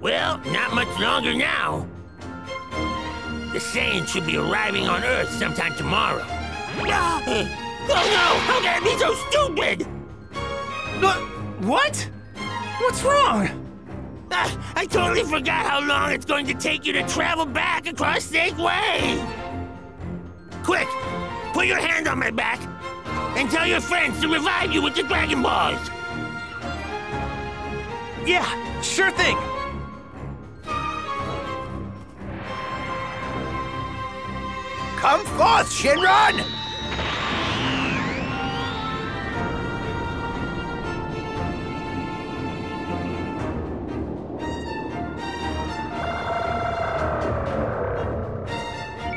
Well, not much longer now. The Saiyans should be arriving on Earth sometime tomorrow. Ah! Oh no! How can I be so stupid? Uh, what? What's wrong? Ah, I totally forgot how long it's going to take you to travel back across Snake Way! Quick! Put your hand on my back and tell your friends to revive you with the Dragon Balls! Yeah, sure thing. Come forth, Shenron!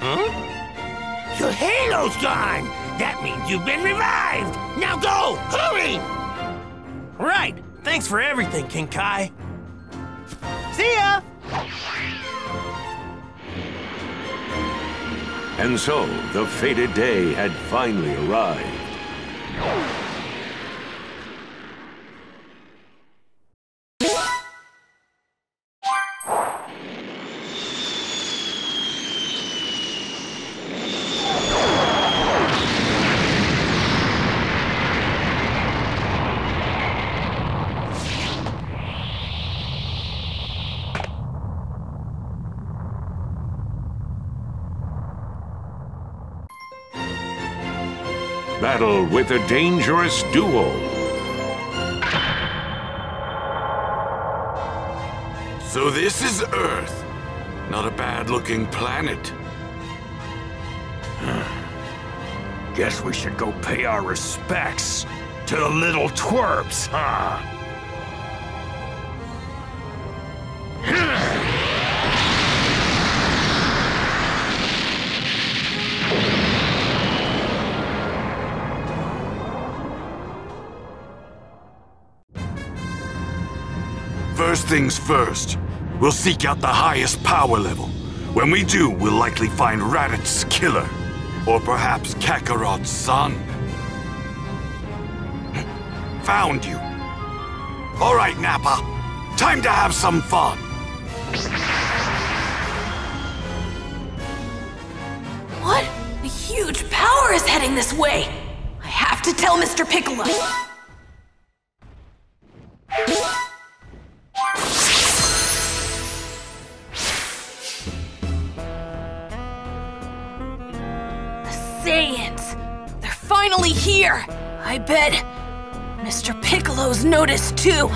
Huh? Your halo's gone! That means you've been revived! Now go! Hurry! Right! Thanks for everything, King Kai. And so, the fated day had finally arrived. With a dangerous duo. So this is Earth. Not a bad-looking planet. Guess we should go pay our respects to the little twerps, huh? Things first, we'll seek out the highest power level. When we do, we'll likely find Raditz' killer. Or perhaps Kakarot's son. Found you. All right, Nappa. Time to have some fun. What? A huge power is heading this way! I have to tell Mr. Piccolo! Finally here! I bet Mr. Piccolo's noticed too!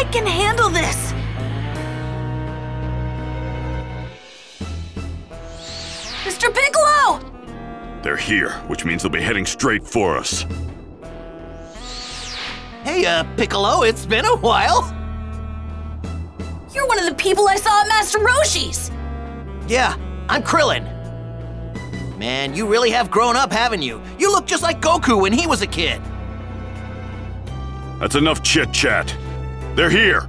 I can handle this! Mr. Piccolo! They're here, which means they'll be heading straight for us. Hey, uh, Piccolo, it's been a while. You're one of the people I saw at Master Roshi's! Yeah, I'm Krillin. Man, you really have grown up, haven't you? You look just like Goku when he was a kid. That's enough chit chat. They're here.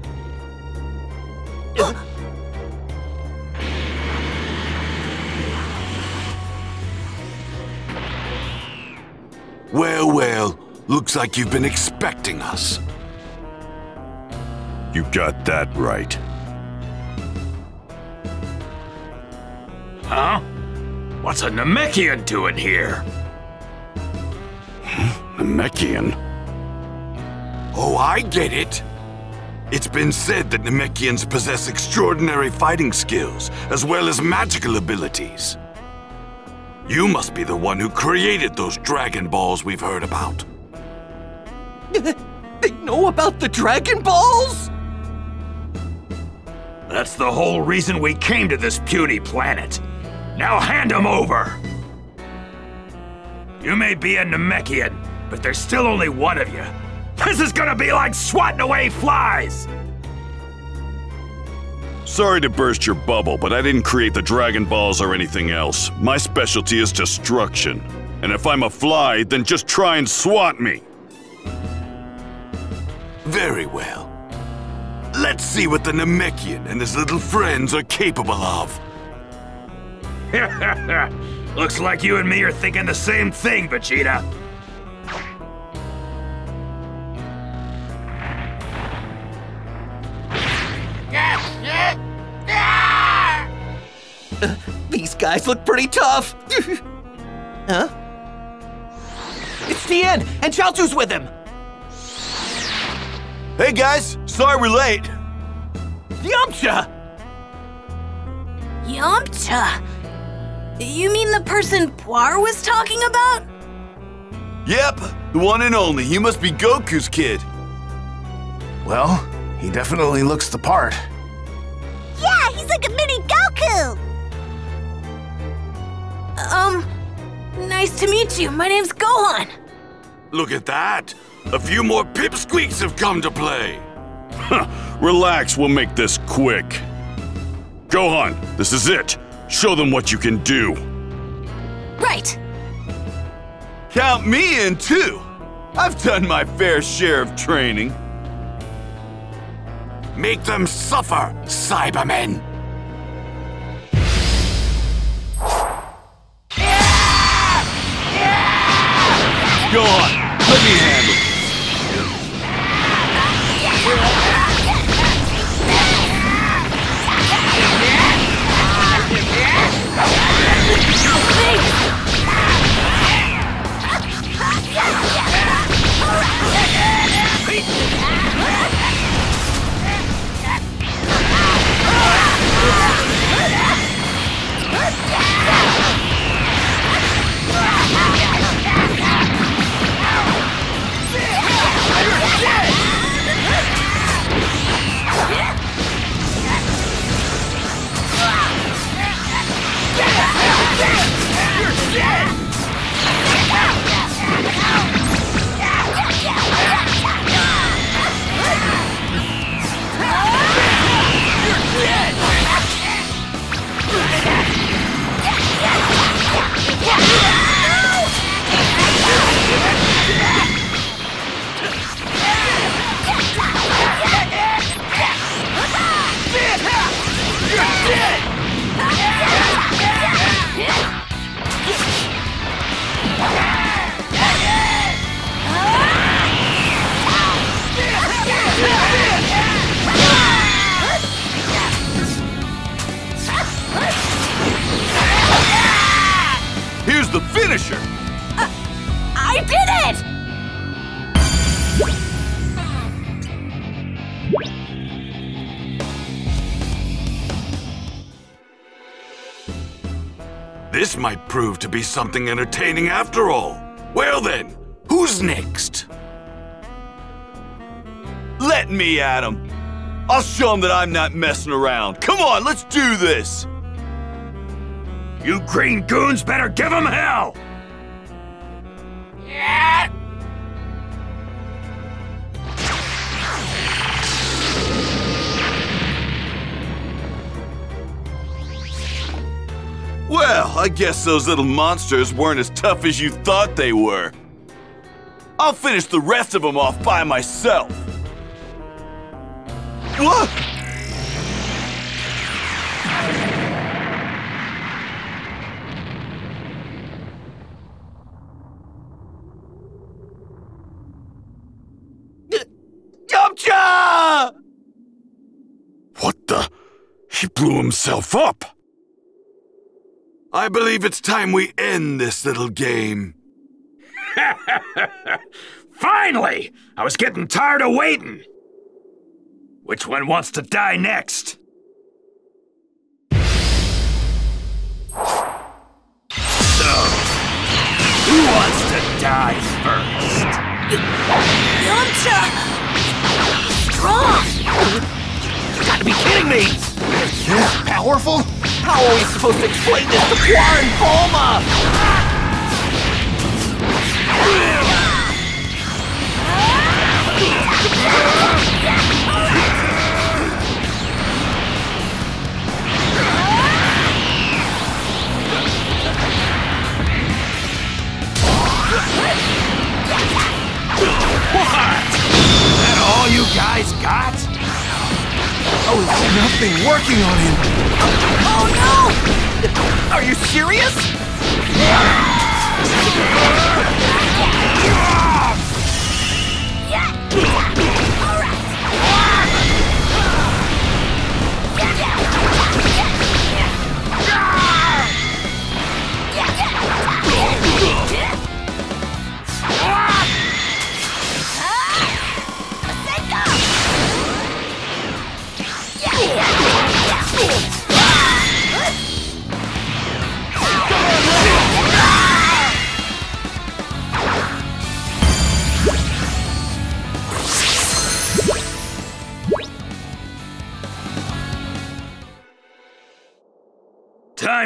Well, well, looks like you've been expecting us. You got that right. Huh? What's a Namekian doing here? Namekian? Oh, I get it. It's been said that Namekians possess extraordinary fighting skills, as well as magical abilities. You must be the one who created those Dragon Balls we've heard about. They know about the Dragon Balls? That's the whole reason we came to this puny planet. Now hand them over! You may be a Namekian, but there's still only one of you. This is gonna be like swatting away flies! Sorry to burst your bubble, but I didn't create the Dragon Balls or anything else. My specialty is destruction. And if I'm a fly, then just try and swat me. Very well. Let's see what the Namekian and his little friends are capable of. Looks like you and me are thinking the same thing, Vegeta. These guys look pretty tough. huh? It's Tien, and Chaozu's with him. Hey guys, sorry we're late. Yamcha! Yamcha! You mean the person Poir was talking about? Yep, the one and only. He must be Goku's kid. Well, he definitely looks the part. Yeah, he's like a mini Goku! Um, nice to meet you. My name's Gohan. Look at that! A few more pipsqueaks have come to play! Relax, we'll make this quick. Gohan, this is it. Show them what you can do. Right. Count me in too. I've done my fair share of training. Make them suffer, Saibamen! Gohan, let me handle be something entertaining after all. Well then, who's next? Let me at him. I'll show him that I'm not messing around. Come on, let's do this. You green goons better give him hell! I guess those little monsters weren't as tough as you thought they were. I'll finish the rest of them off by myself. What? Yamcha! What the? He blew himself up! I believe it's time we end this little game. Finally! I was getting tired of waiting. Which one wants to die next? So, who wants to die first? Yamcha! Strong! Be kidding me! This powerful? How are we supposed to explain this to and Bulma? That all you guys got? Oh, is nothing working on him. Oh no! Are you serious?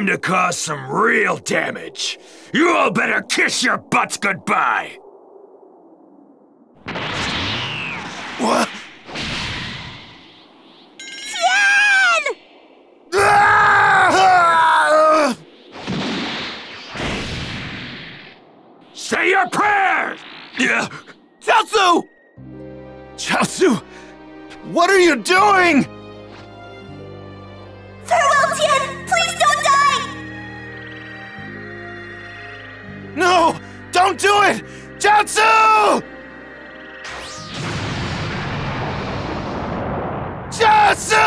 Time to cause some real damage. You all better kiss your butts goodbye. What? Tien! Say your prayers! Yeah. Chaozu! Chaozu! What are you doing? Don't do it! Chaozu! Chaozu!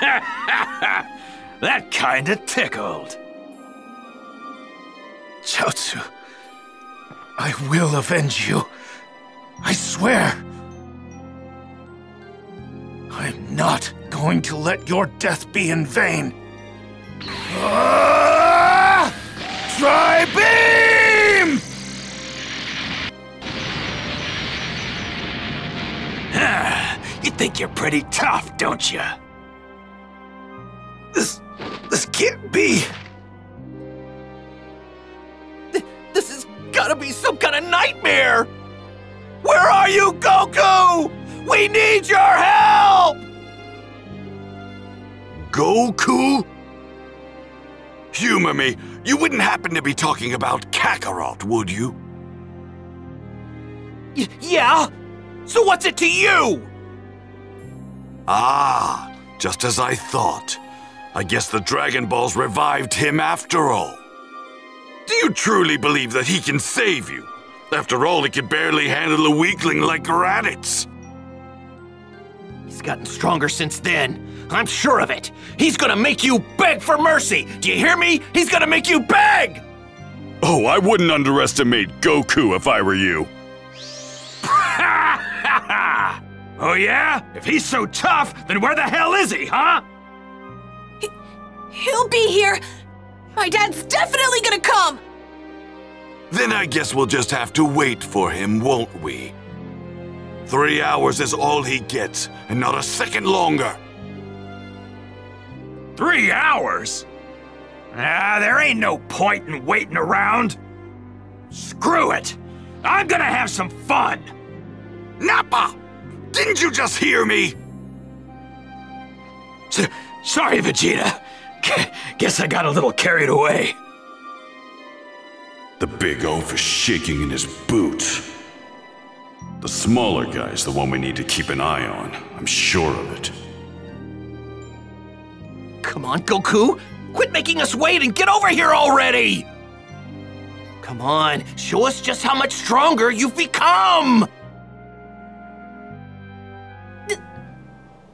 That kinda tickled. Chaozu, I will avenge you. I swear. I'm not going to let your death be in vain. Ah! Tri-beam! You think you're pretty tough, don't you? This, this can't be. This has gotta be some kind of nightmare! Where are you, Goku? We need your help! Goku? Humor me, you wouldn't happen to be talking about Kakarot, would you? Y- yeah? So what's it to you? Ah, just as I thought. I guess the Dragon Balls revived him after all. Do you truly believe that he can save you? After all, he could barely handle a weakling like Raditz. He's gotten stronger since then. I'm sure of it. He's gonna make you beg for mercy. Do you hear me? He's gonna make you beg! Oh, I wouldn't underestimate Goku if I were you. oh yeah? If he's so tough, then where the hell is he, huh? He'll be here! My dad's definitely gonna come! Then I guess we'll just have to wait for him, won't we? Three hours is all he gets, and not a second longer. Three hours? Ah, there ain't no point in waiting around. Screw it! I'm gonna have some fun! Nappa! Didn't you just hear me? S- sorry, Vegeta. G- guess I got a little carried away. The big oaf is shaking in his boot. The smaller guy's the one we need to keep an eye on. I'm sure of it. Come on, Goku! Quit making us wait and get over here already! Come on, show us just how much stronger you've become!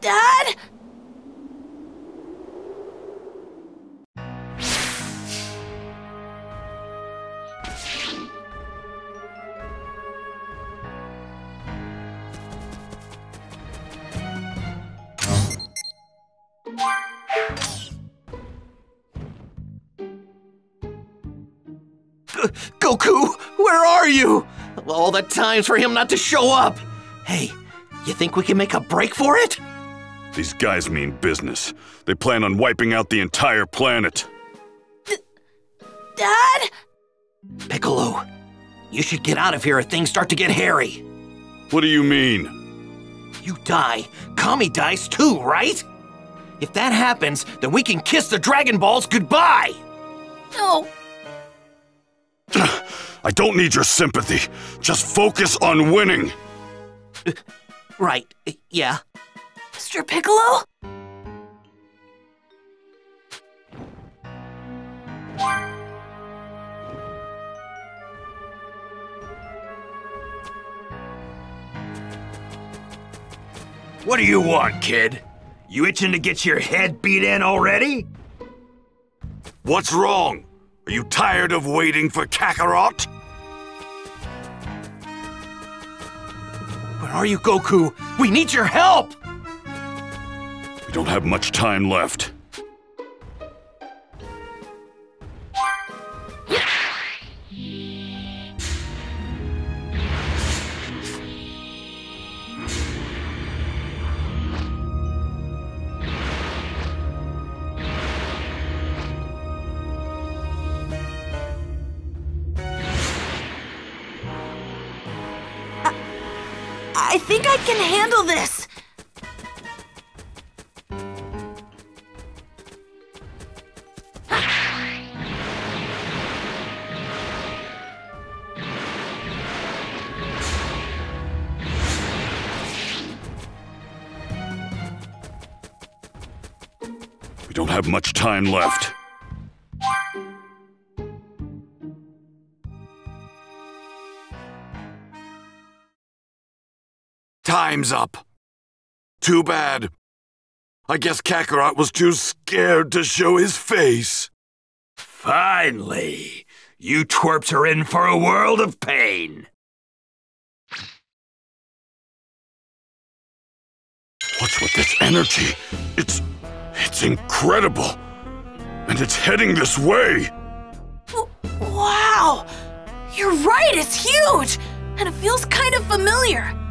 Dad? All the times for him not to show up. Hey, you think we can make a break for it? These guys mean business. They plan on wiping out the entire planet. Dad? Piccolo, you should get out of here if things start to get hairy. What do you mean? You die, Kami dies too, right? If that happens, then we can kiss the Dragon Balls goodbye! No. I don't need your sympathy. Just focus on winning. Right, yeah. Mr. Piccolo? What do you want, kid? You itching to get your head beat in already? What's wrong? Are you tired of waiting for Kakarot? Where are you, Goku? We need your help! We don't have much time left. I can handle this. We don't have much time left. Time's up. Too bad. I guess Kakarot was too scared to show his face. Finally! You twerps are in for a world of pain! What's with this energy? It's. it's incredible! And it's heading this way! W- Wow! You're right, it's huge! And it feels kind of familiar.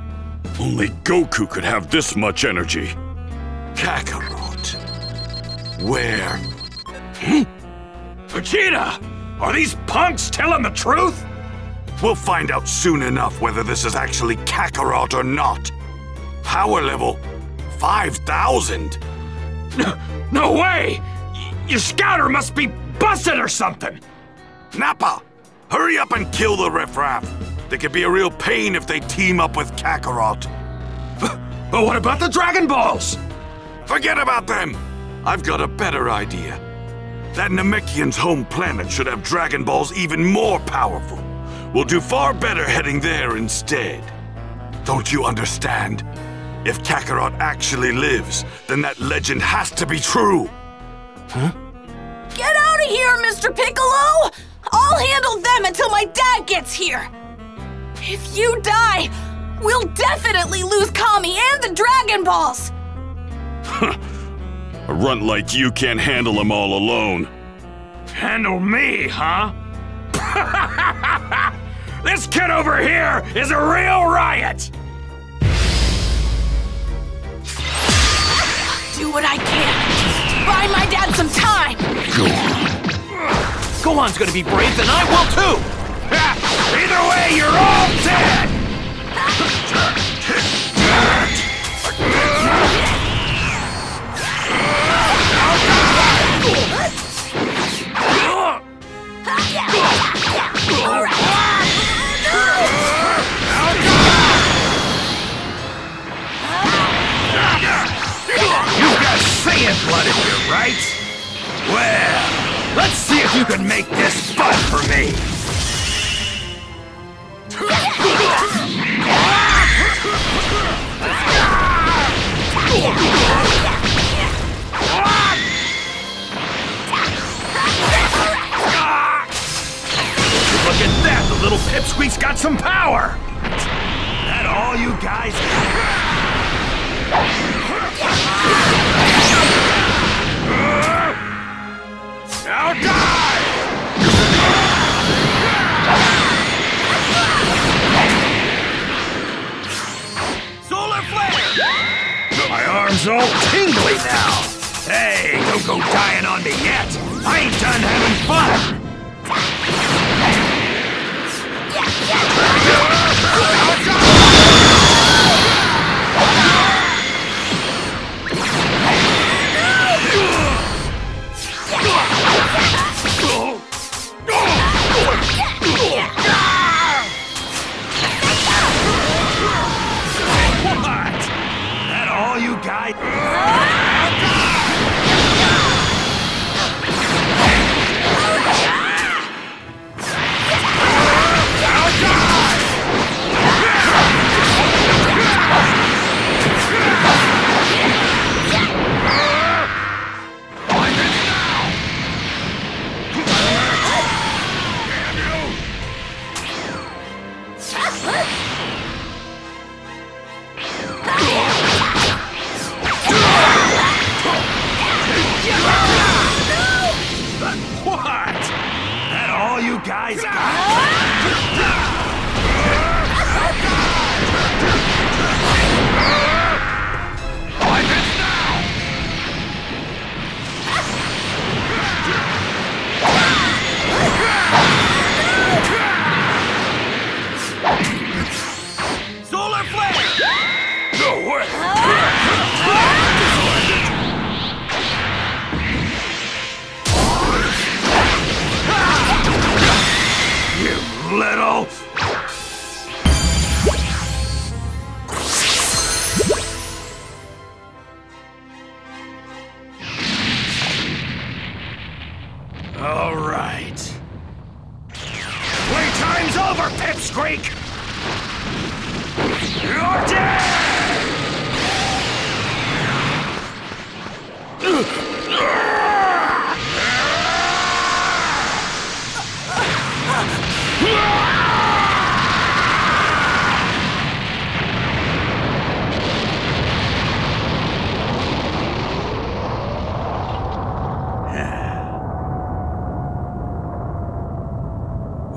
Only Goku could have this much energy. Kakarot. Where? Hmm? Vegeta! Are these punks telling the truth? We'll find out soon enough whether this is actually Kakarot or not. Power level 5,000. No way! Your scouter must be busted or something! Nappa, hurry up and kill the riffraff. They could be a real pain if they team up with Kakarot. But what about the Dragon Balls? Forget about them! I've got a better idea. That Namekian's home planet should have Dragon Balls even more powerful. We'll do far better heading there instead. Don't you understand? If Kakarot actually lives, then that legend has to be true. Huh? Get out of here, Mr. Piccolo! I'll handle them until my dad gets here! If you die, we'll definitely lose Kami and the Dragon Balls! A runt like you can't handle them all alone. Handle me, huh? this kid over here is a real riot! Do what I can. Buy my dad some time! Gohan! Gohan's gonna be brave, and I will too! Either way, you're all dead! You've got Saiyan blood in you, right? Well, let's see if you can make this fun for me! Some power!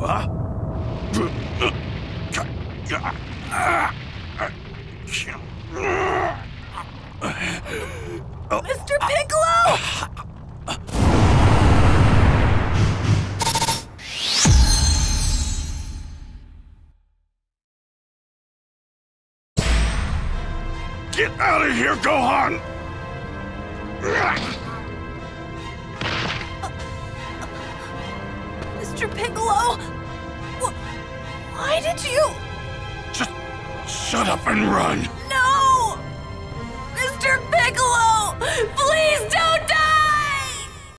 What?